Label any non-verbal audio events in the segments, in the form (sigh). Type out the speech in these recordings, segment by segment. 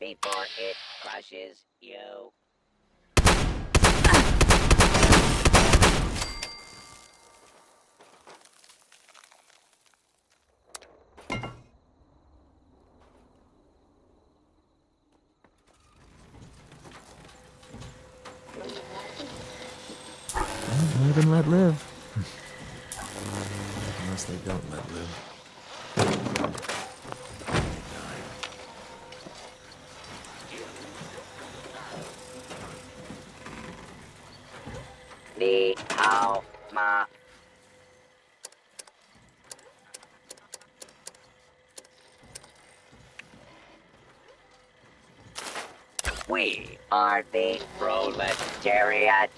before it crushes Ni hao ma. We are the proletariat.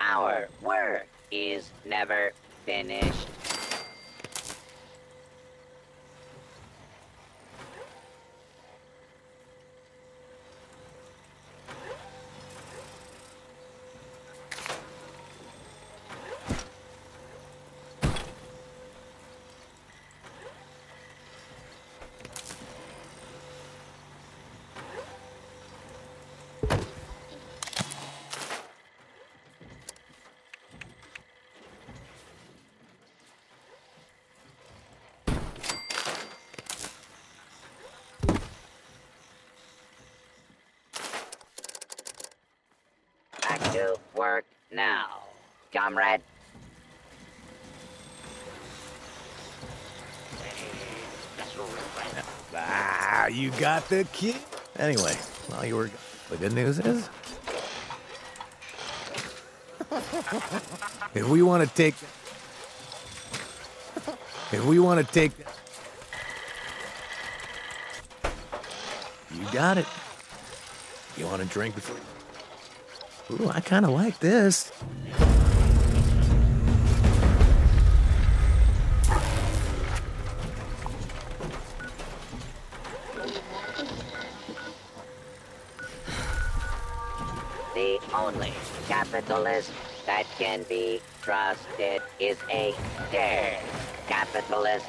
Our work is never finished. Back to work now, comrade. Ah, you got the key. Anyway, while you were, the good news is, (laughs) if we want to take, if we want to take, you got it. You want to drink before? Ooh, I kind of like this. The only capitalist that can be trusted is a dead capitalist.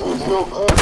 I'm gonna.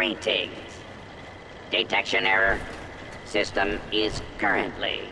Greetings. Detection error. System is currently